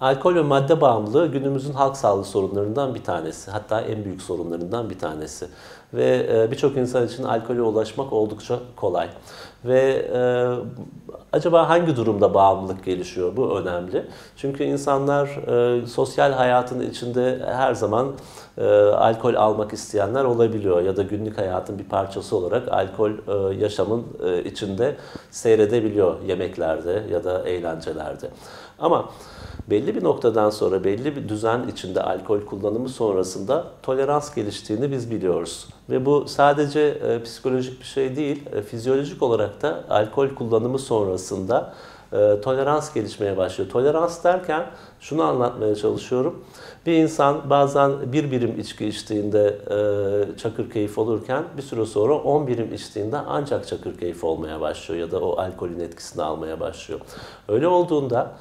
Alkol ve madde bağımlılığı günümüzün halk sağlığı sorunlarından bir tanesi. Hatta en büyük sorunlarından bir tanesi. Ve e, birçok insan için alkole ulaşmak oldukça kolay. Ve e, acaba hangi durumda bağımlılık gelişiyor? Bu önemli. Çünkü insanlar e, sosyal hayatın içinde her zaman e, alkol almak isteyenler olabiliyor. Ya da günlük hayatın bir parçası olarak alkol e, yaşamın e, içinde seyredebiliyor yemeklerde ya da eğlencelerde. Ama belli bir noktadan sonra belli bir düzen içinde alkol kullanımı sonrasında tolerans geliştiğini biz biliyoruz. Ve bu sadece e, psikolojik bir şey değil, e, fizyolojik olarak da alkol kullanımı sonrasında e, tolerans gelişmeye başlıyor. Tolerans derken şunu anlatmaya çalışıyorum. Bir insan bazen bir birim içki içtiğinde e, çakır keyif olurken bir süre sonra 10 birim içtiğinde ancak çakır keyif olmaya başlıyor ya da o alkolün etkisini almaya başlıyor. Öyle olduğunda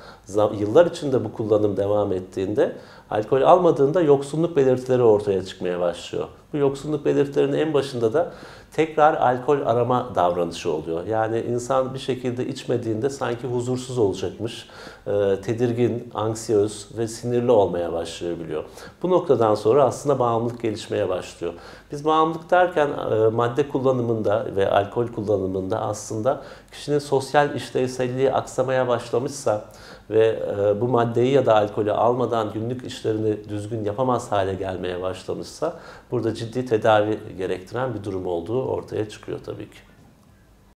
yıllar içinde bu kullanım devam ettiğinde alkol almadığında yoksunluk belirtileri ortaya çıkmaya başlıyor. Bu yoksunluk belirtilerinin en başında da tekrar alkol arama davranışı oluyor. Yani insan bir şekilde içmediğinde sanki huzursuz olacakmış, e, tedirgin, anksiyöz ve sinirli olmaya başlayabiliyor. Bu noktadan sonra aslında bağımlılık gelişmeye başlıyor. Biz bağımlılık derken e, madde kullanımında ve alkol kullanımında aslında kişinin sosyal işlevselliği aksamaya başlamışsa ve e, bu maddeyi ya da alkolü almadan günlük işlerini düzgün yapamaz hale gelmeye başlamışsa burada ciddi tedavi gerektiren bir durum olduğu ortaya çıkıyor tabii ki.